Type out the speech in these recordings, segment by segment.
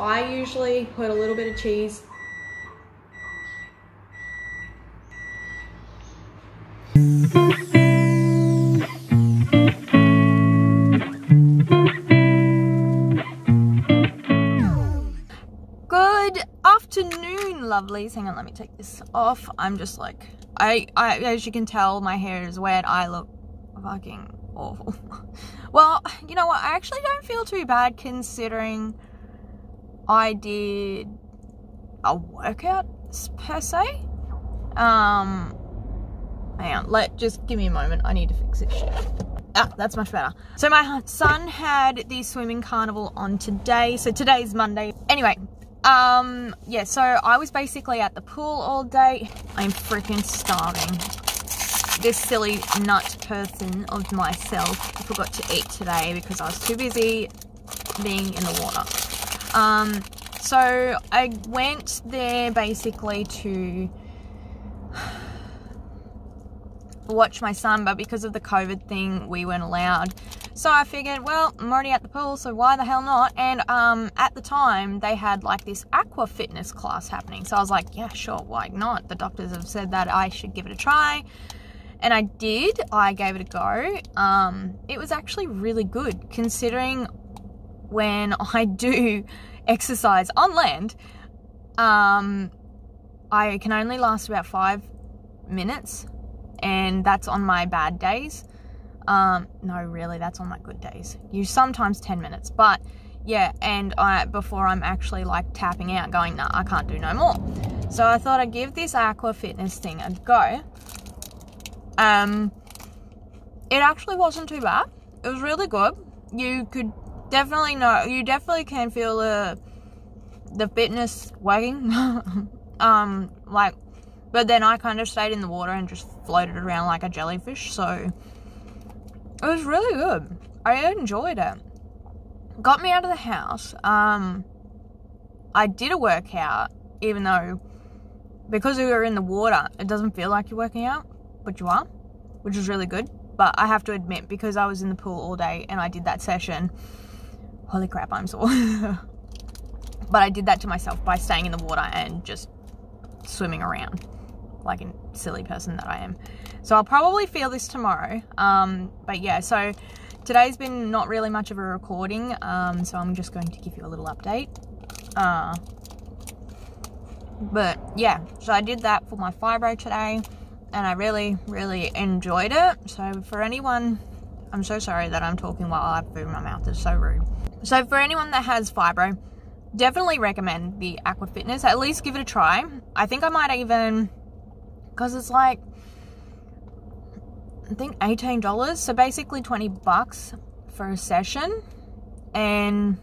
I usually put a little bit of cheese. Good afternoon, lovelies. Hang on, let me take this off. I'm just like, I, I, as you can tell, my hair is wet. I look fucking awful. well, you know what? I actually don't feel too bad considering I did a workout per se. Um, hang on, let just give me a moment. I need to fix this shit. Ah, that's much better. So my son had the swimming carnival on today. So today's Monday. Anyway, um, yeah, so I was basically at the pool all day. I'm freaking starving. This silly nut person of myself forgot to eat today because I was too busy being in the water. Um, so I went there basically to watch my son, but because of the COVID thing, we weren't allowed. So I figured, well, I'm already at the pool, so why the hell not? And um, at the time, they had like this aqua fitness class happening. So I was like, yeah, sure, why not? The doctors have said that I should give it a try. And I did. I gave it a go. Um, it was actually really good considering when I do exercise on land, um, I can only last about five minutes, and that's on my bad days. Um, no, really, that's on my good days. You sometimes 10 minutes, but yeah, and I before I'm actually like tapping out, going, nah, I can't do no more. So I thought I'd give this aqua fitness thing a go. Um, it actually wasn't too bad. It was really good. You could definitely not. you definitely can feel the the fitness wagging. um, like, but then I kind of stayed in the water and just floated around like a jellyfish. So it was really good. I enjoyed it. Got me out of the house. Um, I did a workout, even though because we were in the water, it doesn't feel like you're working out, but you are, which is really good. But I have to admit, because I was in the pool all day and I did that session, holy crap, I'm sore. but I did that to myself by staying in the water and just swimming around like a silly person that I am. So I'll probably feel this tomorrow. Um, but yeah, so today's been not really much of a recording, um, so I'm just going to give you a little update. Uh, but yeah, so I did that for my fibro today, and I really, really enjoyed it. So for anyone, I'm so sorry that I'm talking while I have food in my mouth. It's so rude. So for anyone that has fibro, definitely recommend the Aqua Fitness. At least give it a try. I think I might even, because it's like I think $18. So basically 20 bucks for a session. And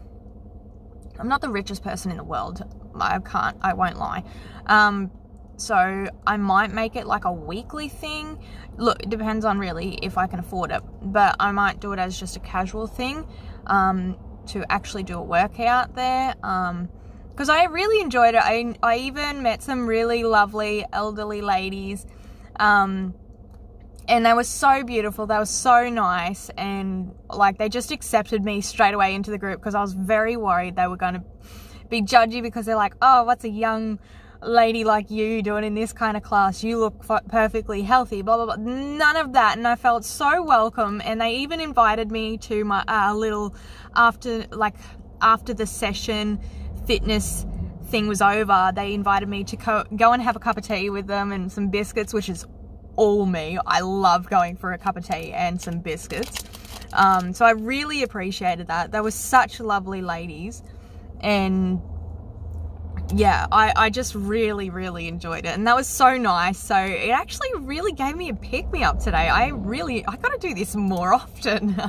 I'm not the richest person in the world. I can't, I won't lie. Um, so I might make it like a weekly thing. Look, it depends on really if I can afford it. But I might do it as just a casual thing um, to actually do a workout there. Um, because I really enjoyed it. I, I even met some really lovely elderly ladies. Um, and they were so beautiful. They were so nice, and like they just accepted me straight away into the group because I was very worried they were going to be judgy because they're like, "Oh, what's a young lady like you doing in this kind of class? You look perfectly healthy." Blah blah blah. None of that, and I felt so welcome. And they even invited me to my uh, little after like after the session fitness thing was over. They invited me to co- go and have a cup of tea with them and some biscuits, which is all me. I love going for a cup of tea and some biscuits. Um, so I really appreciated that. They were such lovely ladies. And yeah, I, I just really, really enjoyed it. And that was so nice. So it actually really gave me a pick me up today. I really, I gotta do this more often.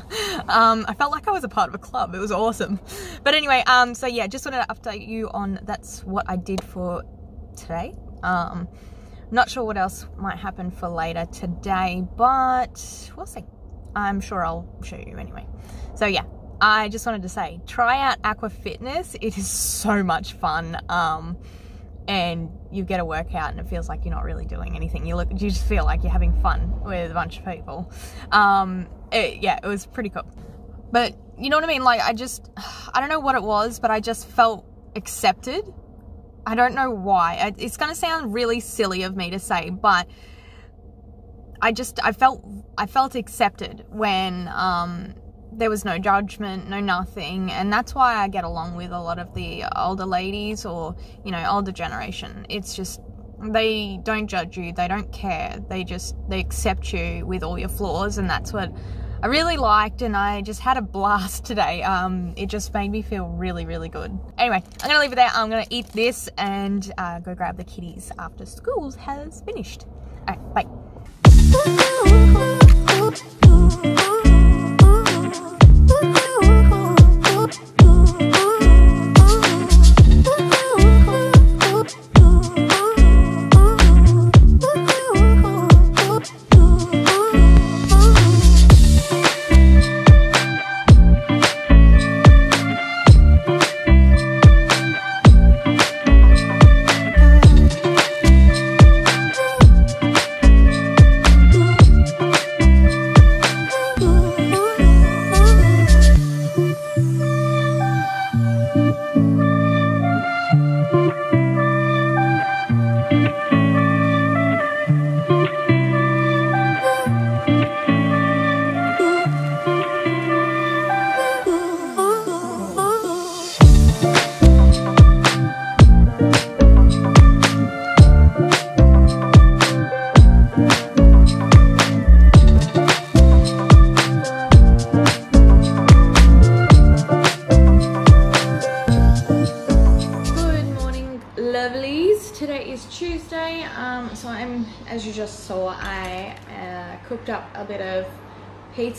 um, I felt like I was a part of a club. It was awesome. But anyway, um, so yeah, just wanted to update you on that's what I did for today. Um, not sure what else might happen for later today, but we'll see. I'm sure I'll show you anyway. So yeah, I just wanted to say, try out Aqua Fitness. It is so much fun. Um, and you get a workout and it feels like you're not really doing anything. You look, you just feel like you're having fun with a bunch of people. Um, it, yeah, it was pretty cool. But you know what I mean? Like I just, I don't know what it was, but I just felt accepted. I don't know why. It's going to sound really silly of me to say, but I just I felt I felt accepted when um, there was no judgment, no nothing, and that's why I get along with a lot of the older ladies or you know older generation. It's just they don't judge you, they don't care, they just they accept you with all your flaws, and that's what I really liked, and I just had a blast today. Um, it just made me feel really, really good. Anyway, I'm gonna leave it there. I'm gonna eat this and uh, go grab the kitties after school has finished. All right, bye.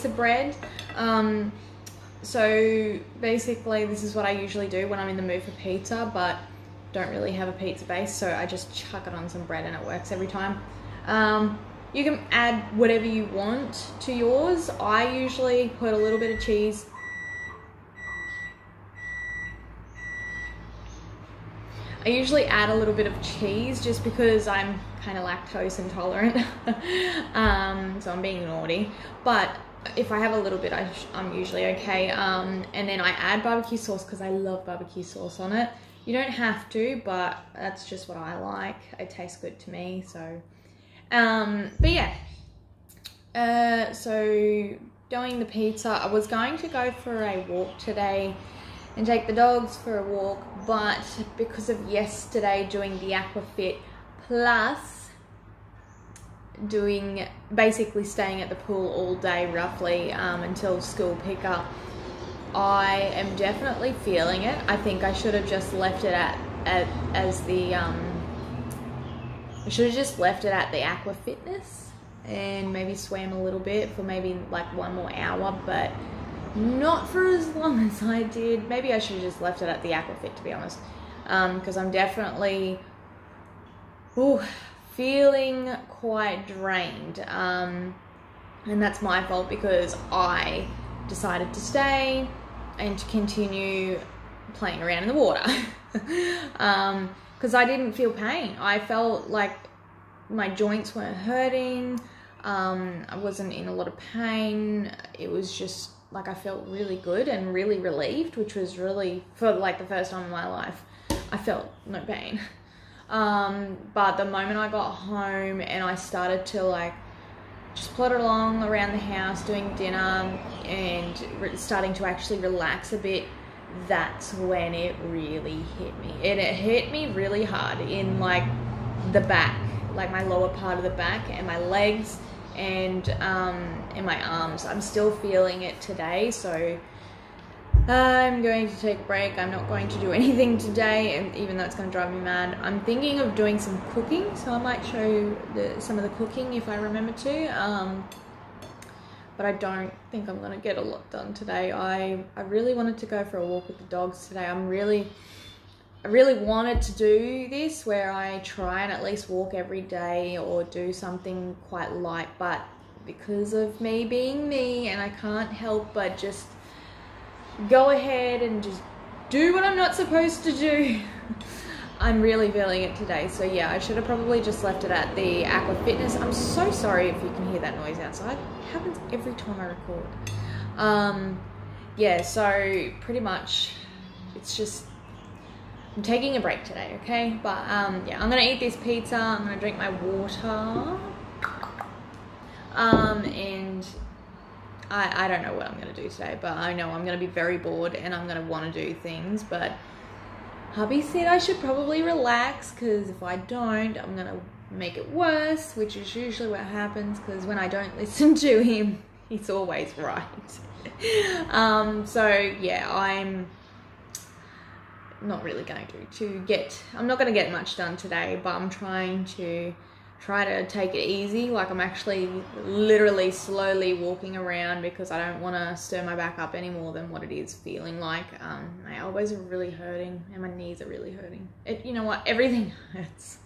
Pizza bread. Um, so basically this is what I usually do when I'm in the mood for pizza, but don't really have a pizza base, so I just chuck it on some bread and it works every time. Um, you can add whatever you want to yours. I usually put a little bit of cheese I usually add a little bit of cheese just because I'm kind of lactose intolerant. um, so I'm being naughty. But if I have a little bit, I am usually okay. Um, and then I add barbecue sauce because I love barbecue sauce on it. You don't have to, but that's just what I like. It tastes good to me. So, um, but yeah. Uh, so doing the pizza, I was going to go for a walk today and take the dogs for a walk, but because of yesterday doing the aquafit plus doing basically staying at the pool all day roughly um, until school pick up. I am definitely feeling it. I think I should have just left it at, at as the um, I should have just left it at the aqua fitness and maybe swam a little bit for maybe like one more hour but not for as long as I did. Maybe I should have just left it at the Aquafit to be honest, because um, I'm definitely ooh, feeling quite drained, um, and that's my fault because I decided to stay and to continue playing around in the water because um, I didn't feel pain. I felt like my joints weren't hurting. Um, I wasn't in a lot of pain. It was just like I felt really good and really relieved, which was really for like the first time in my life. I felt no pain. Um, but the moment I got home and I started to like just plod along around the house doing dinner and re- starting to actually relax a bit, that's when it really hit me. And it hit me really hard in like the back, like my lower part of the back and my legs and um, in my arms. I'm still feeling it today, so I'm going to take a break. I'm not going to do anything today, and even though it's going to drive me mad, I'm thinking of doing some cooking. So I might show the, some of the cooking if I remember to. Um, but I don't think I'm going to get a lot done today. I I really wanted to go for a walk with the dogs today. I'm really I really wanted to do this where I try and at least walk every day or do something quite light, but because of me being me and I can't help but just go ahead and just do what I'm not supposed to do. I'm really feeling it today. So yeah, I should have probably just left it at the Aqua Fitness. I'm so sorry if you can hear that noise outside. It happens every time I record. Um, yeah, so pretty much it's just I'm taking a break today, okay? But um, yeah, I'm gonna eat this pizza. I'm gonna drink my water. Um, and I, I don't know what I'm gonna do today, but I know I'm gonna be very bored and I'm gonna want to do things. But hubby said I should probably relax because if I don't, I'm gonna make it worse, which is usually what happens because when I don't listen to him, he's always right. um, so yeah, I'm not really going to to get I'm not going to get much done today but I'm trying to try to take it easy. Like I'm actually literally slowly walking around because I don't want to stir my back up any more than what it is feeling like. Um, my elbows are really hurting and my knees are really hurting. It you know what? Everything hurts.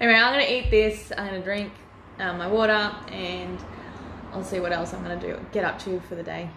Anyway I'm gonna eat this. I'm gonna drink um, my water and I'll see what else I'm gonna do get up to for the day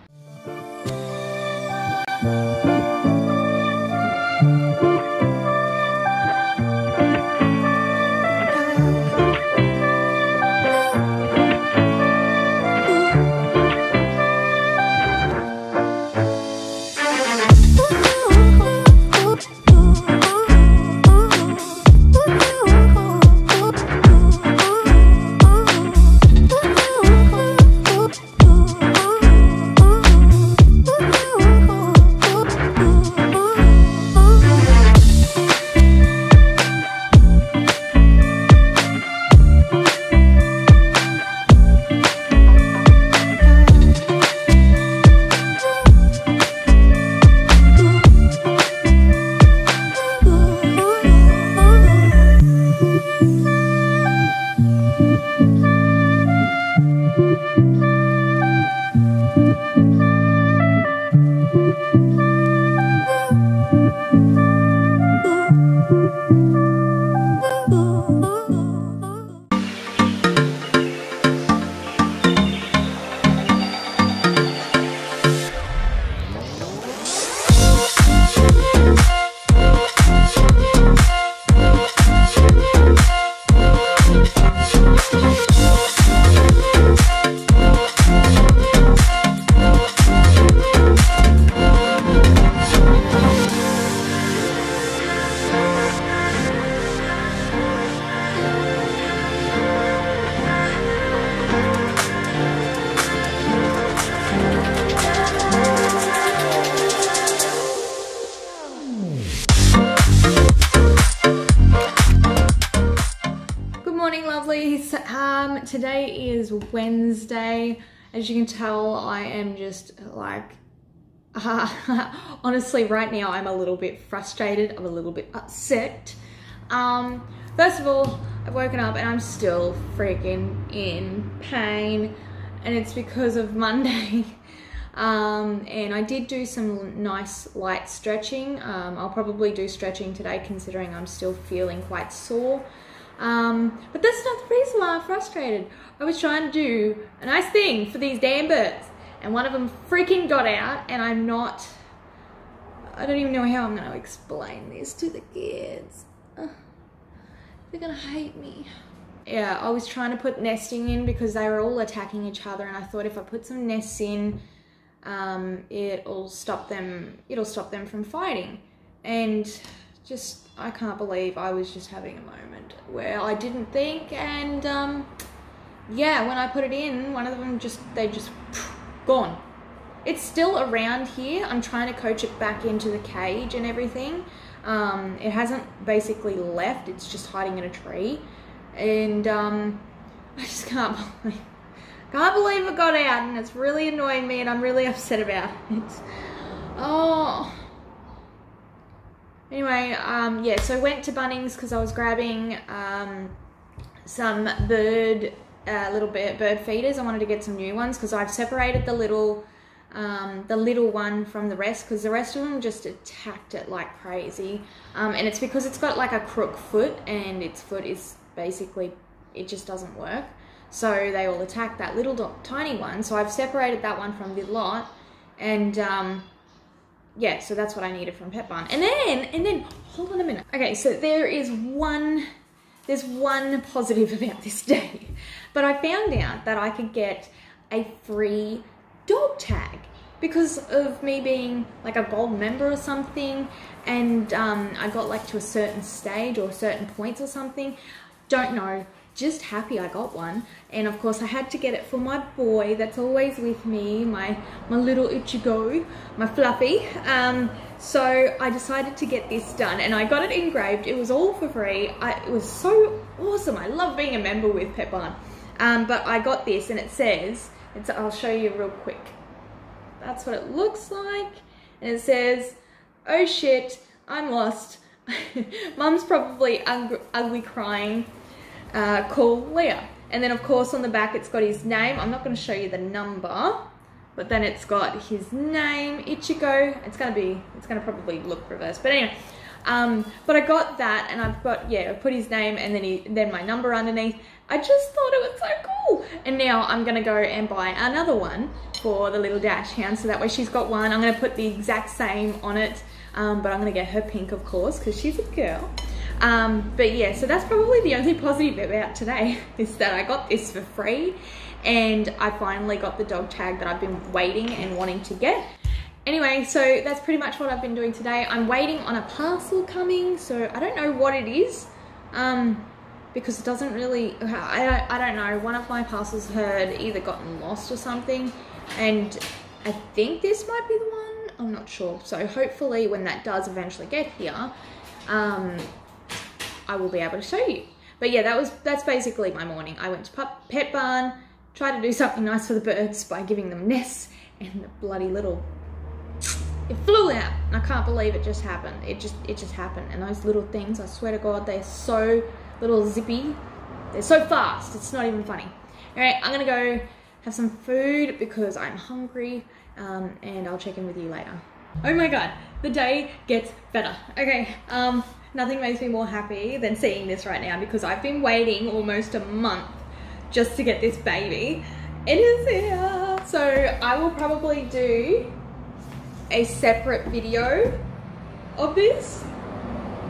today is Wednesday. As you can tell, I am just like, uh, honestly, right now I'm a little bit frustrated. I'm a little bit upset. Um, first of all, I've woken up and I'm still freaking in pain. And it's because of Monday. Um, and I did do some nice light stretching. Um, I'll probably do stretching today considering I'm still feeling quite sore. Um, but that's not the reason why I'm frustrated. I was trying to do a nice thing for these damn birds, and one of them freaking got out, and I'm not. I don't even know how I'm going to explain this to the kids. Uh, they're going to hate me. Yeah, I was trying to put nesting in because they were all attacking each other, and I thought if I put some nests in, um, it'll stop them. It'll stop them from fighting, and just I can't believe I was just having a moment where I didn't think and um, yeah when I put it in one of them just they just gone. It's still around here. I'm trying to coach it back into the cage and everything. Um, it hasn't basically left. It's just hiding in a tree. And um, I just can't believe can't believe it got out and it's really annoying me and I'm really upset about it. Oh Anyway, um, yeah, so went to Bunnings because I was grabbing um, some bird, uh, little bird, bird feeders. I wanted to get some new ones because I've separated the little, um, the little one from the rest because the rest of them just attacked it like crazy. Um, and it's because it's got like a crook foot and its foot is basically, it just doesn't work. So they all attack that little tiny one. So I've separated that one from the lot and um, yeah, so that's what I needed from Petbarn. And then, and then, hold on a minute. Okay, so there is one, there's one positive about this day. But I found out that I could get a free dog tag. because of me being like a gold member or something and um, I got like to a certain stage or certain points or something. Don't know. Just happy I got one. And of course I had to get it for my boy that's always with me, my, my little Ichigo, my fluffy. Um, so I decided to get this done and I got it engraved. It was all for free. I, it was so awesome. I love being a member with Petbarn. Um, but I got this and it says, it's, I'll show you real quick. That's what it looks like. And it says, oh shit, I'm lost. Mum's probably ugly crying. Uh, call Leah. And then of course on the back it's got his name. I'm not going to show you the number but then it's got his name, Ichigo. It's gonna be, it's gonna probably look reversed. But anyway, um, but I got that and I've got, yeah, I put his name and then he, then my number underneath. I just thought it was so cool. And now I'm gonna go and buy another one for the little dachshund. So that way she's got one. I'm gonna put the exact same on it. Um, but I'm gonna get her pink, of course, because she's a girl. Um, but yeah, so that's probably the only positive about today is that I got this for free and I finally got the dog tag that I've been waiting and wanting to get. Anyway, so that's pretty much what I've been doing today. I'm waiting on a parcel coming, so I don't know what it is, um, because it doesn't really, I don't, I don't know. One of my parcels had either gotten lost or something, and I think this might be the one. I'm not sure. So hopefully when that does eventually get here, um, I will be able to show you. But yeah, that was that's basically my morning. I went to Petbarn, tried to do something nice for the birds by giving them nests and the bloody little it flew out. I can't believe it just happened. It just it just happened. And those little things I swear to god they're so little zippy. They're so fast. It's not even funny. All right I'm gonna go have some food because I'm hungry um, and I'll check in with you later. Oh my god the day gets better. Okay um nothing makes me more happy than seeing this right now because I've been waiting almost a month just to get this baby. It is here. So I will probably do a separate video of this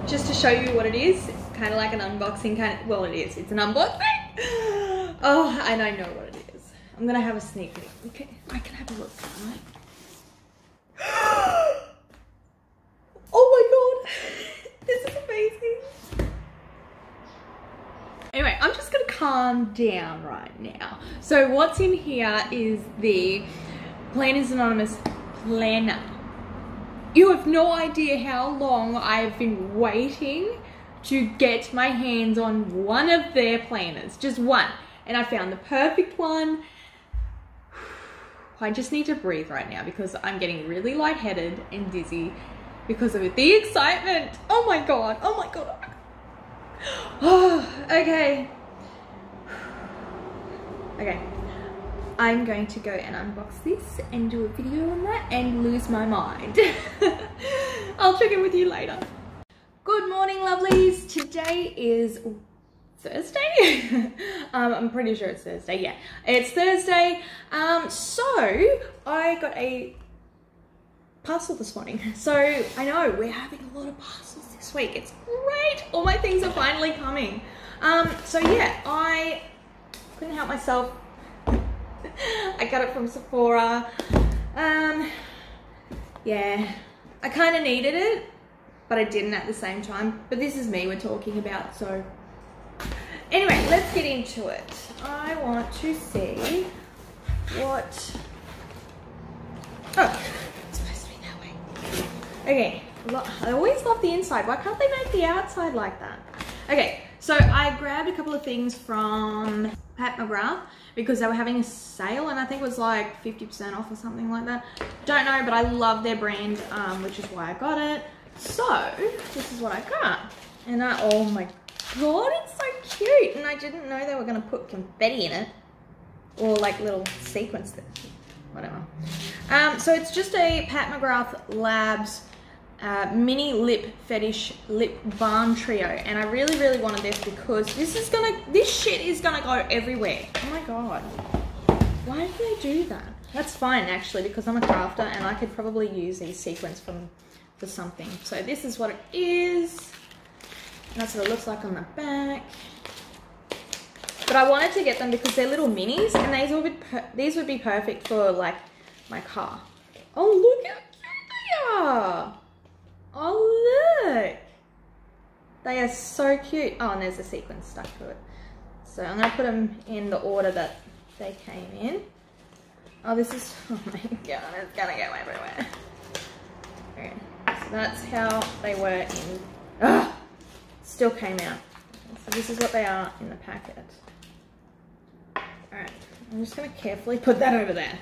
just to show you what it is. Kind of like an unboxing kind of, well it is, it's an unboxing. Oh, and I know what it is. I'm gonna have a sneak peek. Okay, I can have a look, oh my god, this is amazing. Anyway, I'm just gonna calm down right now. So what's in here is the Planners Anonymous planner. You have no idea how long I've been waiting to get my hands on one of their planners, just one. And I found the perfect one. I just need to breathe right now because I'm getting really lightheaded and dizzy because of the excitement. Oh my God, oh my God. Oh, okay. Okay. I'm going to go and unbox this and do a video on that and lose my mind. I'll check in with you later. Good morning, lovelies. Today is Thursday? um, I'm pretty sure it's Thursday, yeah. It's Thursday. Um, so, I got a parcel this morning. So, I know, we're having a lot of parcels this week. It's great. All my things are finally coming. Um, so yeah, I couldn't help myself. I got it from Sephora. Um, yeah, I kind of needed it, but I didn't at the same time. But this is me we're talking about, so. Anyway, let's get into it. I want to see what, oh, Okay, I always love the inside. Why can't they make the outside like that? Okay, so I grabbed a couple of things from Pat McGrath because they were having a sale and I think it was like 50% off or something like that. Don't know, but I love their brand, um, which is why I got it. So, this is what I got. And I, oh my god, it's so cute. And I didn't know they were gonna put confetti in it. Or like little sequins, whatever. Um, so it's just a Pat McGrath Labs uh, mini lip fetish lip balm trio. And I really really wanted this because this is gonna this shit is gonna go everywhere. Oh my god. Why do they do that? That's fine actually because I'm a crafter and I could probably use these sequins from for something. So this is what it is. That's what it looks like on the back but I wanted to get them because they're little minis and these would be these would be perfect for like my car Oh, look how cute they are. Oh, look. They are so cute. Oh, and there's a sequin stuck to it. So I'm going to put them in the order that they came in. Oh, this is, oh my god, it's going to go everywhere. Okay, so that's how they were in, ugh, still came out. So this is what they are in the packet. Alright, I'm just going to carefully put that over there.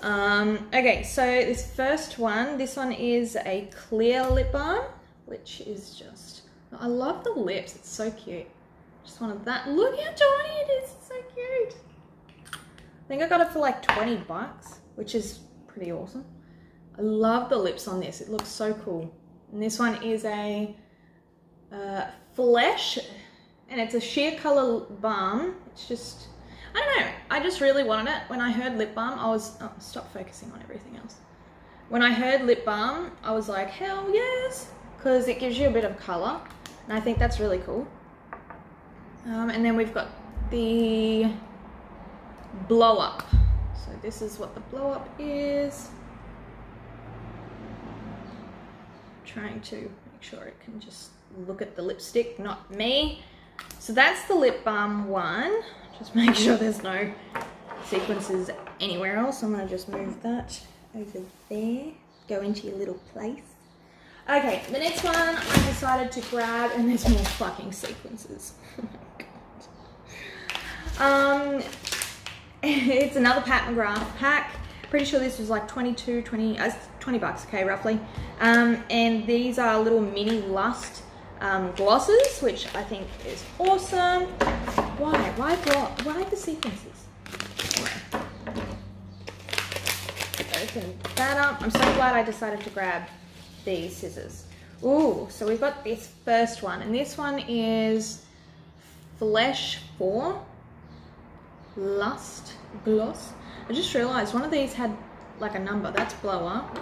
Um, okay, so this first one, this one is a clear lip balm, which is just, I love the lips, it's so cute. Just wanted that, look how tiny it is, it's so cute. I think I got it for like 20 bucks, which is pretty awesome. I love the lips on this, it looks so cool. And this one is a uh, flesh, and it's a sheer color balm. It's just, I don't know, I just really wanted it. When I heard lip balm, I was, oh, stop focusing on everything else. When I heard lip balm, I was like, hell yes, because it gives you a bit of color. And I think that's really cool. Um, and then we've got the blow up. So this is what the blow up is. Trying to make sure it can just look at the lipstick, not me. So that's the lip balm one. Just make sure there's no sequences anywhere else. I'm gonna just move that over there. Go into your little place. Okay, the next one I decided to grab, and there's more fucking sequences. um, it's another Pat McGrath pack. Pretty sure this was like 22, 20, uh, 20 bucks, okay, roughly. Um, and these are little mini Lust um, glosses, which I think is awesome. Why? Why gloss? Why the sequences? Open that up. I'm so glad I decided to grab these scissors. Ooh, so we've got this first one, and this one is Flesh 4 Lust Gloss. I just realized one of these had like a number. That's blow up.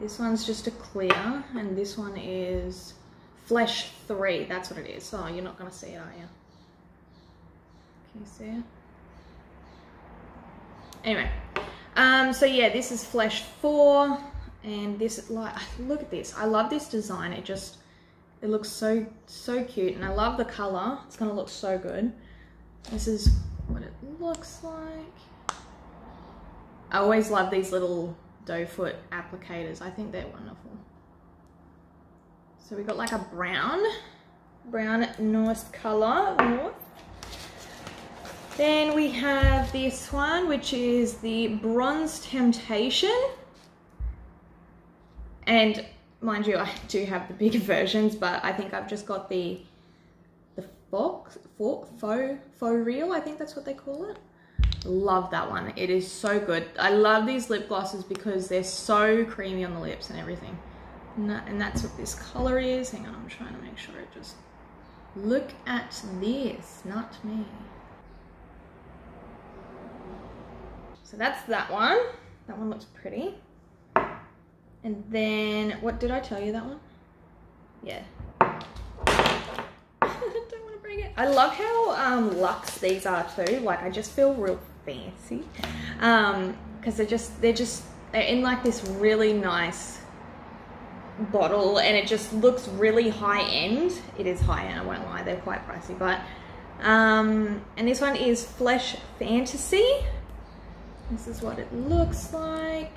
This one's just a clear, and this one is Flesh 3. That's what it is. Oh, you're not going to see it, are you? Can you see it? Anyway, um, so yeah, this is Flesh 4, and this, like, look at this. I love this design. It just, it looks so, so cute, and I love the color. It's going to look so good. This is what it looks like. I always love these little doe foot applicators. I think they're wonderful. So we got like a brown, brown North color. North. Then we have this one, which is the Bronze Temptation. And mind you, I do have the bigger versions, but I think I've just got the the Fox, faux, faux, faux real, I think that's what they call it. Love that one. It is so good. I love these lip glosses because they're so creamy on the lips and everything. And, that, and that's what this color is. Hang on, I'm trying to make sure it just... Look at this, not me. So that's that one. That one looks pretty. And then, what did I tell you that one? Yeah. Don't want to bring I love how um, luxe these are too. Like, I just feel real fancy. Um because they're just they're just they're in like this really nice bottle and it just looks really high end it is high end i won't lie. They're quite pricey but um and this one is flesh fantasy. This is what it looks like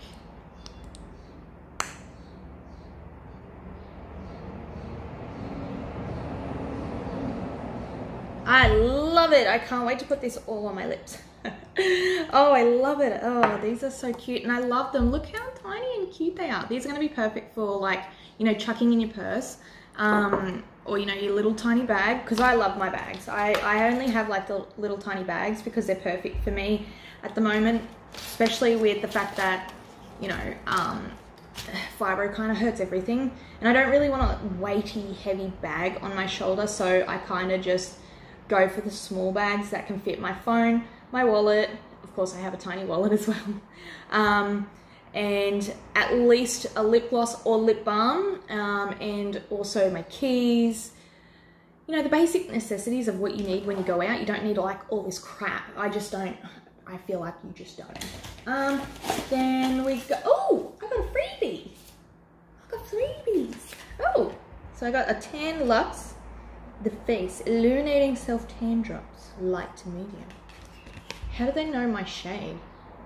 I love it. I can't wait to put this all on my lips. oh, I love it. Oh, these are so cute. And I love them. Look how tiny and cute they are. These are going to be perfect for like, you know, chucking in your purse. Um, or, you know, your little tiny bag. Because I love my bags. I, I only have like the little tiny bags because they're perfect for me at the moment. Especially with the fact that, you know, um, fibro kind of hurts everything. And I don't really want a weighty, heavy bag on my shoulder. So I kind of just go for the small bags that can fit my phone, my wallet, of course I have a tiny wallet as well, um, and at least a lip gloss or lip balm, um, and also my keys, you know, the basic necessities of what you need when you go out. You don't need like all this crap. I just don't, I feel like you just don't. Um, then we got, oh, I got a freebie. I got freebies. Oh, so I got a Tan-Luxe, the face, illuminating self tan drops, light to medium. How do they know my shade?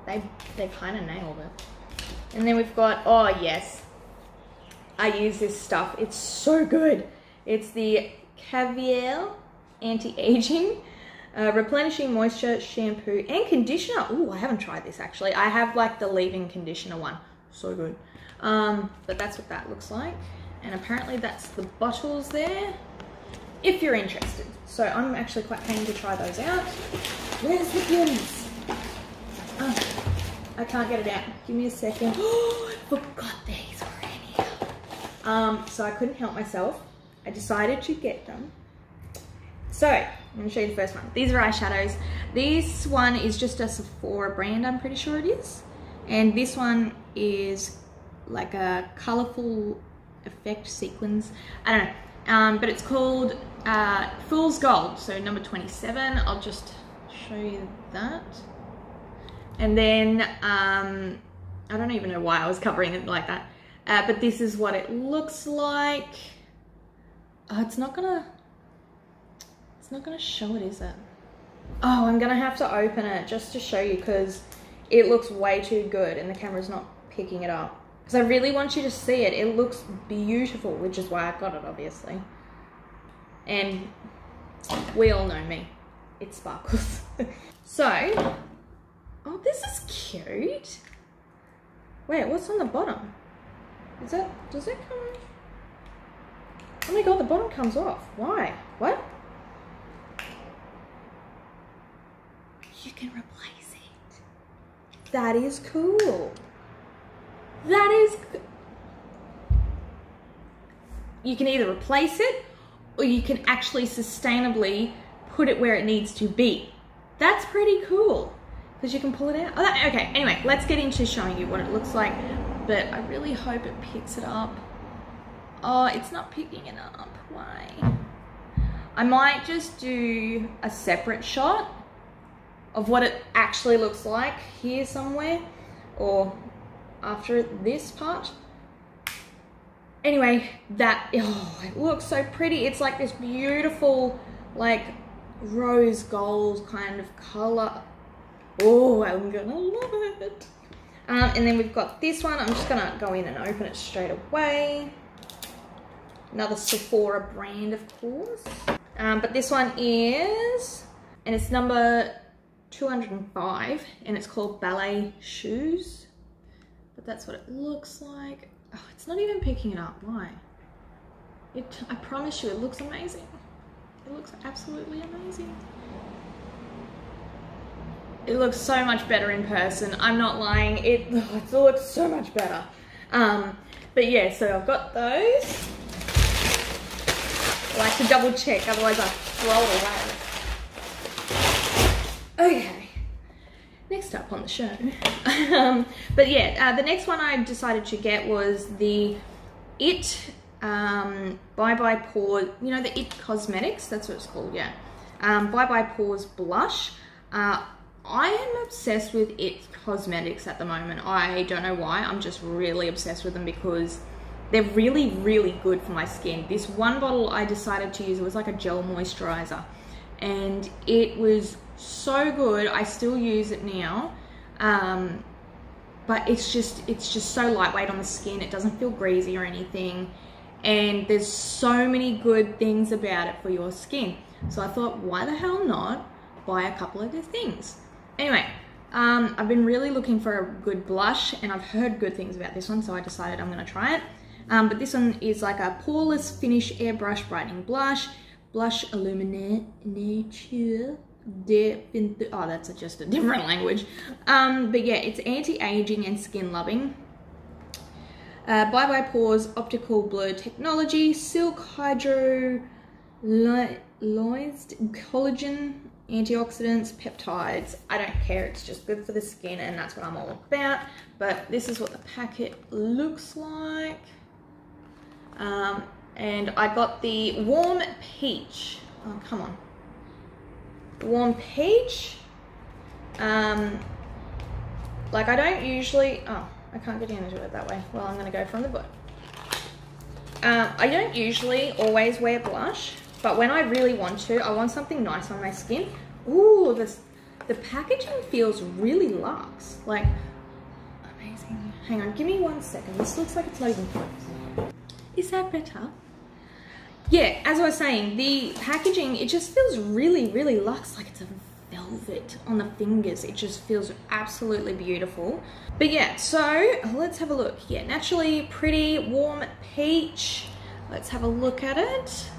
They, they kind of nailed it. And then we've got, oh yes, I use this stuff. It's so good. It's the Caviar Anti-Aging uh, Replenishing Moisture Shampoo and Conditioner. Oh, I haven't tried this actually. I have like the leave-in conditioner one. So good. Um, but that's what that looks like. And apparently that's the bottles there if you're interested. So I'm actually quite keen to try those out. Where's the goodies? Oh, I can't get it out. Give me a second. Oh, I forgot these already. Um, so I couldn't help myself. I decided to get them. So, I'm gonna show you the first one. These are eyeshadows. This one is just a Sephora brand, I'm pretty sure it is. And this one is like a colorful effect sequins. I don't know. Um, but it's called uh, Fool's Gold, so number 27. I'll just show you that. And then, um, I don't even know why I was covering it like that. Uh, but this is what it looks like. Oh, it's not gonna, it's not gonna show it, is it? Oh, I'm gonna have to open it just to show you because it looks way too good and the camera's not picking it up. Because I really want you to see it. It looks beautiful, which is why I got it, obviously. And we all know me. It sparkles. so, oh, this is cute. Wait, what's on the bottom? Is that, does it come off? Oh my god, the bottom comes off. Why? What? You can replace it. That is cool. That is... You can either replace it or you can actually sustainably put it where it needs to be. That's pretty cool because you can pull it out. Oh, that, okay, anyway, let's get into showing you what it looks like. But I really hope it picks it up. Oh, it's not picking it up. Why? I might just do a separate shot of what it actually looks like here somewhere or after this part. Anyway, that, oh, it looks so pretty. It's like this beautiful, like, rose gold kind of color. Oh, I'm gonna love it. Um, and then we've got this one. I'm just gonna go in and open it straight away. Another Sephora brand, of course. Um, but this one is, and it's number 205, and it's called Ballet Shoes. That's what it looks like. Oh, it's not even picking it up. Why? It, I promise you, it looks amazing. It looks absolutely amazing. It looks so much better in person. I'm not lying. It, oh, it looks so much better. Um, but yeah, so I've got those. I like to double check, otherwise I throw it away. Okay, next up on the show. um, but yeah, uh, the next one I decided to get was the It um, Bye Bye Pores, you know the It Cosmetics, that's what it's called, yeah. Um, Bye Bye Pores Blush. Uh, I am obsessed with It Cosmetics at the moment. I don't know why, I'm just really obsessed with them because they're really, really good for my skin. This one bottle I decided to use, it was like a gel moisturizer. And it was so good. I still use it now. Um, but it's just, it's just so lightweight on the skin. It doesn't feel greasy or anything. And there's so many good things about it for your skin. So I thought, why the hell not buy a couple of these things? Anyway, um, I've been really looking for a good blush and I've heard good things about this one, so I decided I'm gonna try it. Um, but this one is like a poreless finish airbrush brightening blush. Blush De Oh, that's just a different language. Um, but yeah, it's anti-aging and skin loving. Uh, Bye Bye Pores Optical Blur Technology, Silk Hydro Collagen, Antioxidants, Peptides. I don't care, it's just good for the skin and that's what I'm all about. But this is what the packet looks like. Um, and I got the warm peach. Oh, come on. Warm peach. Um, like I don't usually, oh, I can't get into it that way. Well, I'm gonna go from the book. Um, I don't usually always wear blush, but when I really want to, I want something nice on my skin. Ooh, this, the packaging feels really luxe. Like, amazing. Hang on, give me one second. This looks like it's even. Is that better? Yeah, as I was saying, the packaging, it just feels really, really luxe. Like it's a velvet on the fingers. It just feels absolutely beautiful. But yeah, so let's have a look. Yeah, naturally pretty warm peach. Let's have a look at it.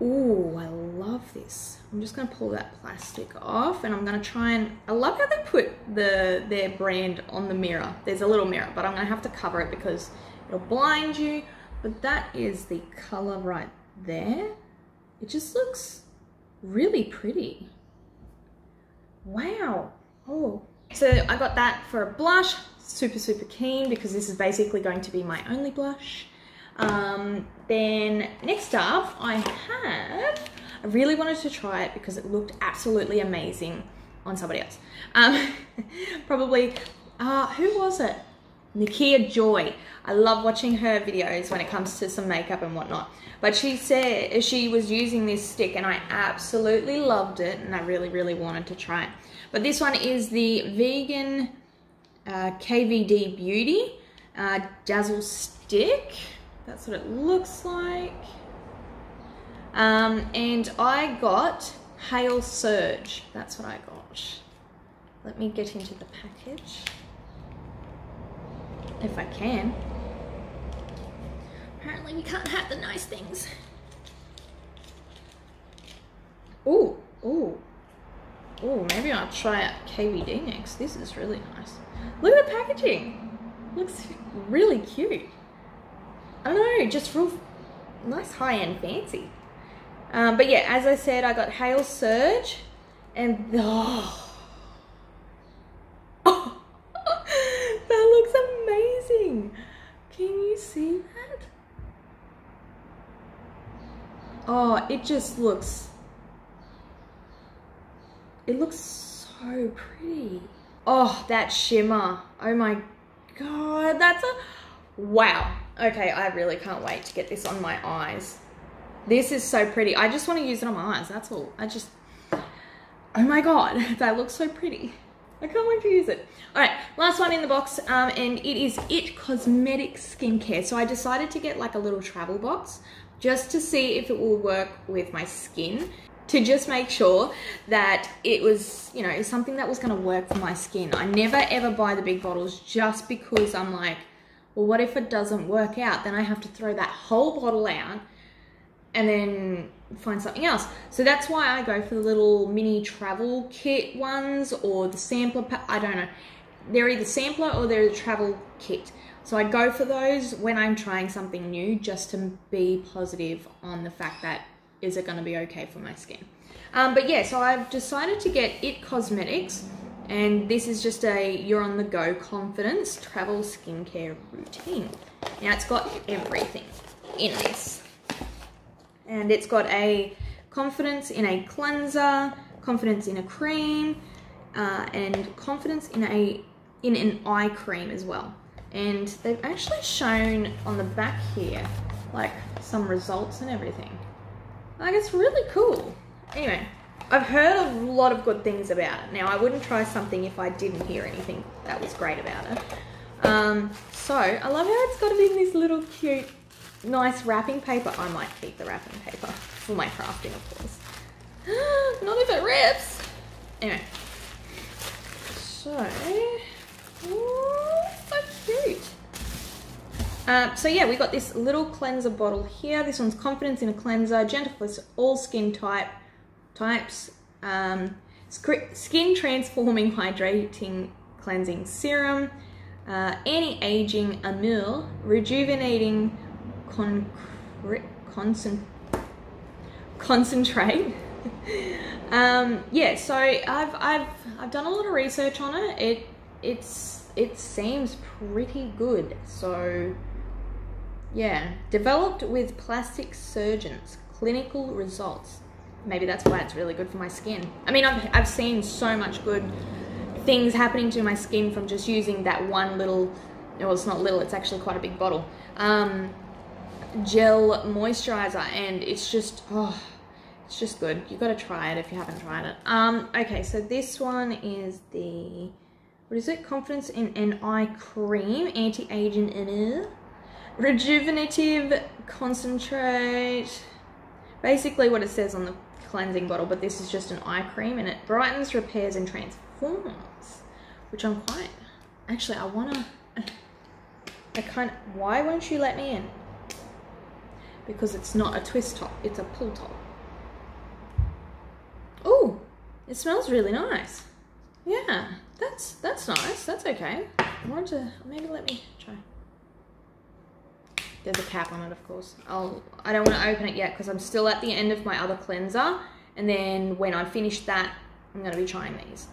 Ooh, I love this. I'm just gonna pull that plastic off and I'm gonna try and, I love how they put the their brand on the mirror. There's a little mirror, but I'm gonna have to cover it because it'll blind you. But that is the color right there. It just looks really pretty. Wow. Oh. So I got that for a blush. Super, super keen because this is basically going to be my only blush. Um, then next up I have, I really wanted to try it because it looked absolutely amazing on somebody else. Um, probably, uh, who was it? Nikkia Joy. I love watching her videos when it comes to some makeup and whatnot. But she said she was using this stick and I absolutely loved it and I really, really wanted to try it. But this one is the Vegan uh, KVD Beauty uh, Dazzle Stick. That's what it looks like. Um, and I got Hail Surge. That's what I got. Let me get into the package. If I can. Apparently we can't have the nice things. Ooh, ooh. Ooh, maybe I'll try out KVD next. This is really nice. Look at the packaging. Looks really cute. I don't know, just real nice high-end fancy. Um, but yeah, as I said, I got Hail Surge and oh, that looks amazing. Can you see that? Oh, it just looks, it looks so pretty. Oh, that shimmer. Oh my God, that's a, wow. Okay, I really can't wait to get this on my eyes. This is so pretty. I just want to use it on my eyes, that's all. I just, oh my God, that looks so pretty. I can't wait to use it. All right, last one in the box, um, and it is IT Cosmetics Skincare. So I decided to get like a little travel box just to see if it will work with my skin to just make sure that it was, you know, something that was going to work for my skin. I never ever buy the big bottles just because I'm like, well, what if it doesn't work out? Then I have to throw that whole bottle out and then find something else. So that's why I go for the little mini travel kit ones or the sampler, I don't know. They're either sampler or they're the travel kit. So I go for those when I'm trying something new just to be positive on the fact that is it going to be okay for my skin. Um, but yeah, so I've decided to get IT Cosmetics and this is just a you're on the go confidence travel skincare routine. Now it's got everything in this. And it's got a confidence in a cleanser, confidence in a cream, uh, and confidence in a in an eye cream as well and they've actually shown on the back here like some results and everything. Like it's really cool. Anyway I've heard a lot of good things about it. Now I wouldn't try something if I didn't hear anything that was great about it. Um, so I love how it's got it in this little cute nice wrapping paper. I might keep the wrapping paper for my crafting of course. Not if it rips. Anyway. So cute. Uh, so yeah, we got this little cleanser bottle here. This one's Confidence in a Cleanser, gentle for all skin type types. Um, skin transforming, hydrating, cleansing serum, uh, anti-aging amul, rejuvenating con concent concentrate. um, yeah, so I've I've I've done a lot of research on it. It it's it seems pretty good. So, yeah, developed with plastic surgeons, clinical results. maybe that's why it's really good for my skin. I mean, I've, I've seen so much good things happening to my skin from just using that one little, well, it's not little, it's actually quite a big bottle, um, gel moisturizer. And it's just, oh, it's just good. You've got to try it if you haven't tried it. Um, okay, so this one is the, what is it? Confidence in an Eye Cream, Anti-Aging Inner, Rejuvenative Concentrate. Basically what it says on the cleansing bottle, but this is just an eye cream and it brightens, repairs, and transforms which I'm quite, actually I wanna, I kind of, why won't you let me in? Because it's not a twist top, it's a pull top. Oh, it smells really nice. Yeah, that's, that's nice, that's okay. I want to, maybe let me try. There's a cap on it, of course. I'll, I don't want to open it yet because I'm still at the end of my other cleanser. And then when I finish that, I'm going to be trying these.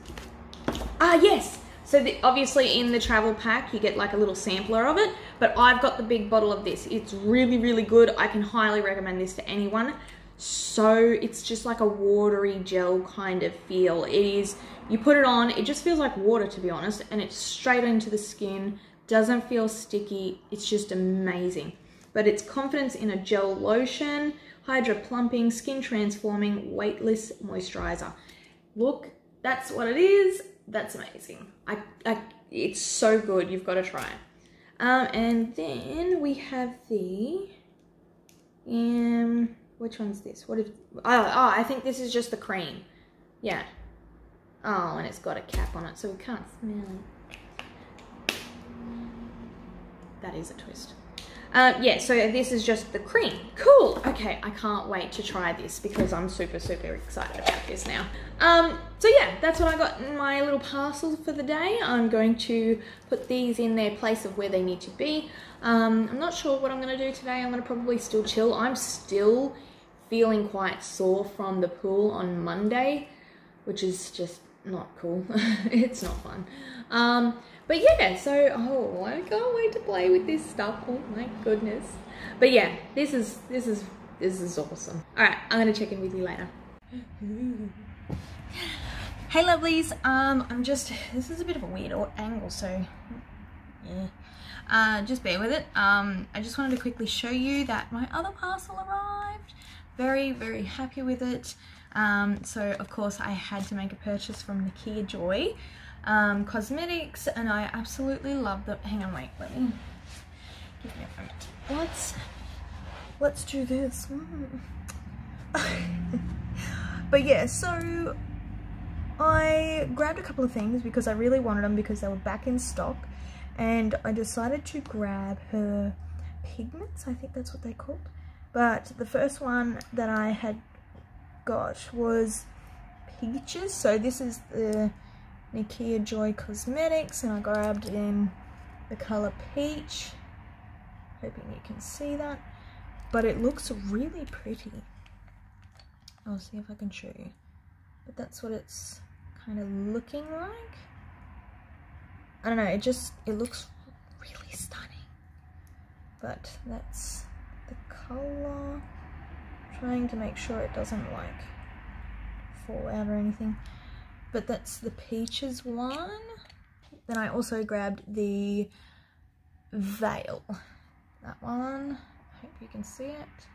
Ah, yes. So the, obviously in the travel pack, you get like a little sampler of it, but I've got the big bottle of this. It's really, really good. I can highly recommend this to anyone. So it's just like a watery gel kind of feel. It is, you put it on, it just feels like water to be honest, and it's straight into the skin, doesn't feel sticky. It's just amazing. But it's confidence in a gel lotion, hydra plumping, skin transforming, weightless moisturizer. Look, that's what it is that's amazing. I, I, it's so good. You've got to try it. Um, and then we have the, um, which one's this? What if, oh, oh, I think this is just the cream. Yeah. Oh, and it's got a cap on it, so we can't smell it. That is a twist. Uh, yeah, so this is just the cream. Cool. Okay, I can't wait to try this because I'm super, super excited about this now. Um, so yeah, that's what I got in my little parcel for the day. I'm going to put these in their place of where they need to be. Um, I'm not sure what I'm going to do today. I'm going to probably still chill. I'm still feeling quite sore from the pool on Monday, which is just not cool. it's not fun. Um, but yeah, so, oh, I can't wait to play with this stuff. Oh my goodness. But yeah, this is, this is, this is awesome. All right, I'm to check in with you later. hey lovelies, um, I'm just, this is a bit of a weird angle, so yeah. Uh, just bear with it. Um, I just wanted to quickly show you that my other parcel arrived. Very, very happy with it. Um, so of course I had to make a purchase from Nikkia Joy um, cosmetics and I absolutely love them. Hang on, wait, let me give me a moment. Let's, let's do this. but yeah, so I grabbed a couple of things because I really wanted them because they were back in stock and I decided to grab her pigments, I think that's what they're called. But the first one that I had got was peaches, so this is the Nikkia Joy Cosmetics and I grabbed in the colour peach. Hoping you can see that. But it looks really pretty. I'll see if I can show you. But that's what it's kind of looking like. I don't know it just it looks really stunning. But that's the colour trying to make sure it doesn't like fall out or anything but that's the peaches one. Then I also grabbed the veil. That one. I Hope you can see it.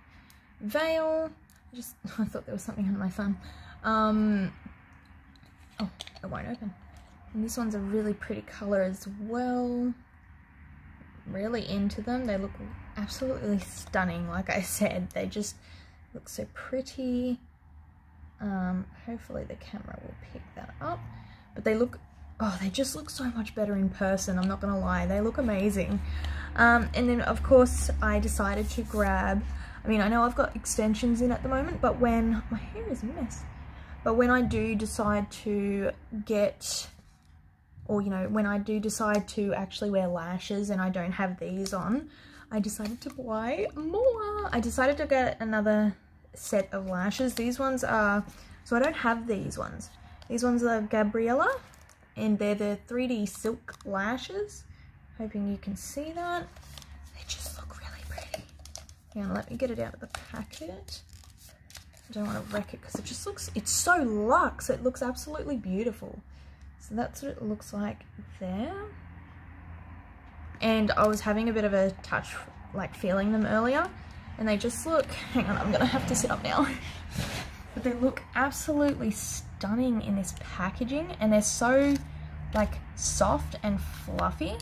Veil. I just I thought there was something on my thumb. Um oh, it won't open. And this one's a really pretty color as well. Really into them. They look absolutely stunning. Like I said, they just look so pretty. Um, hopefully the camera will pick that up. But they look, oh, they just look so much better in person. I'm not going to lie. They look amazing. Um, and then, of course, I decided to grab, I mean, I know I've got extensions in at the moment, but when, my hair is a mess. But when I do decide to get, or, you know, when I do decide to actually wear lashes and I don't have these on, I decided to buy more. I decided to get another set of lashes. These ones are, so I don't have these ones. These ones are Gabriella and they're the 3D silk lashes. Hoping you can see that. They just look really pretty. Yeah, let me get it out of the packet. I don't want to wreck it because it just looks, it's so luxe. It looks absolutely beautiful. So that's what it looks like there. And I was having a bit of a touch, like feeling them earlier. And they just look, hang on, I'm to have to sit up now. but they look absolutely stunning in this packaging. And they're so like soft and fluffy.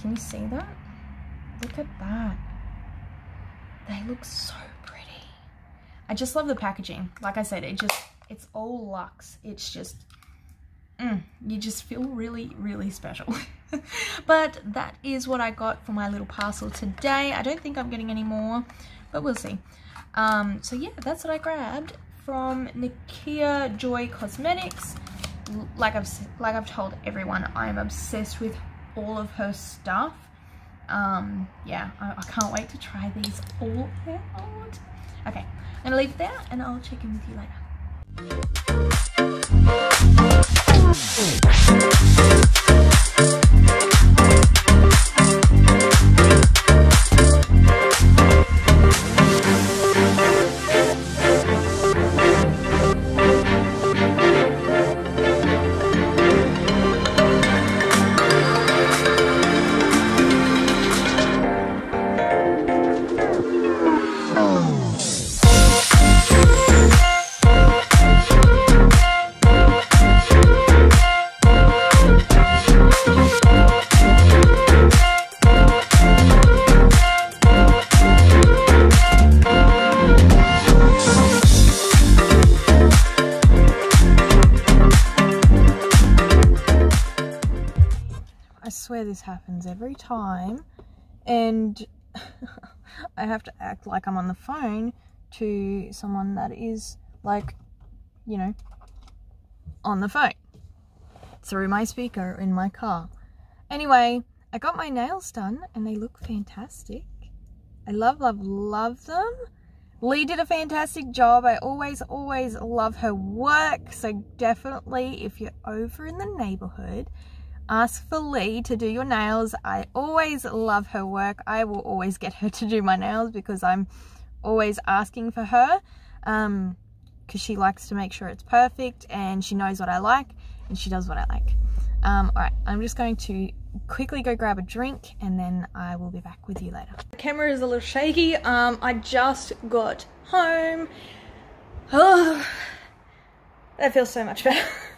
Can you see that? Look at that. They look so pretty. I just love the packaging. Like I said, it just, it's all luxe. It's just, mm, you just feel really, really special. but that is what I got for my little parcel today. I don't think I'm getting any more, but we'll see. Um, so yeah, that's what I grabbed from Nikkia Joy Cosmetics. Like I've like I've told everyone, I'm obsessed with all of her stuff. Um, yeah, I, I can't wait to try these all out. Okay, I'm gonna leave it there and I'll check in with you later. And I have to act like I'm on the phone to someone that is like, you know, on the phone through my speaker in my car. Anyway, I got my nails done and they look fantastic. I love, love, love them. Lee did a fantastic job. I always, always love her work. So definitely, if you're over in the neighborhood ask for Lee to do your nails. I always love her work. I will always get her to do my nails because I'm always asking for her um, because she likes to make sure it's perfect and she knows what I like and she does what I like. Um, all right, I'm just going to quickly go grab a drink and then I will be back with you later. The camera is a little shaky. Um, I just got home. Oh, that feels so much better.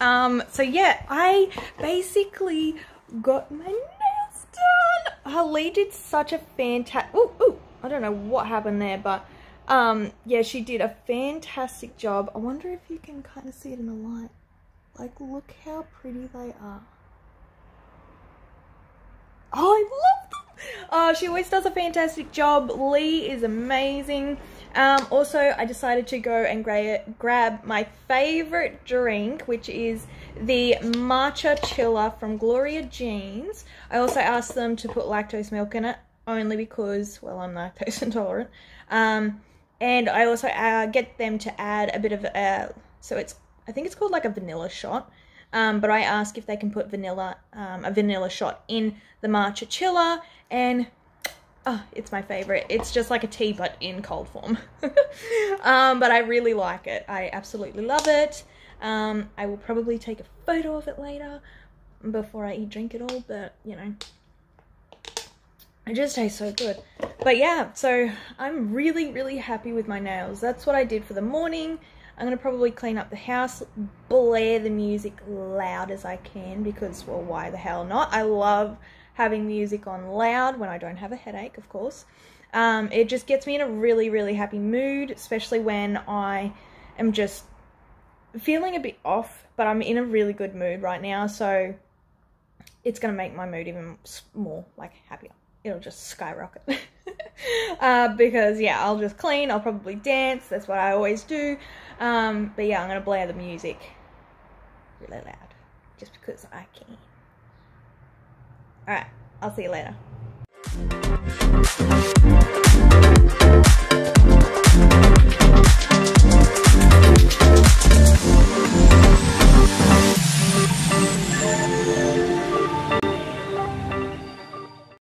um, so yeah, I basically got my nails done. Holly did such a fantastic, oh, oh, I don't know what happened there, but um, yeah, she did a fantastic job. I wonder if you can kind of see it in the light. Like, look how pretty they are. Oh, I love Oh, she always does a fantastic job. Lee is amazing. Um, also, I decided to go and gra grab my favorite drink, which is the matcha chiller from Gloria Jean's. I also asked them to put lactose milk in it, only because, well, I'm lactose intolerant. Um, and I also uh, get them to add a bit of, a, so it's, I think it's called like a vanilla shot. Um, but I ask if they can put vanilla, um, a vanilla shot in the matcha chiller, and oh, it's my favorite. It's just like a tea, but in cold form. um, but I really like it. I absolutely love it. Um, I will probably take a photo of it later before I eat drink it all, but you know, it just tastes so good. But yeah, so I'm really, really happy with my nails. That's what I did for the morning. I'm going to probably clean up the house, blare the music loud as I can because, well, why the hell not? I love having music on loud when I don't have a headache, of course. Um, it just gets me in a really, really happy mood, especially when I am just feeling a bit off, but I'm in a really good mood right now, so it's going to make my mood even more, like, happier. It'll just skyrocket. uh, because yeah, I'll just clean, I'll probably dance, that's what I always do. Um, but yeah, I'm gonna blare the music really loud just because I can. Alright, I'll see you later.